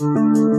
嗯。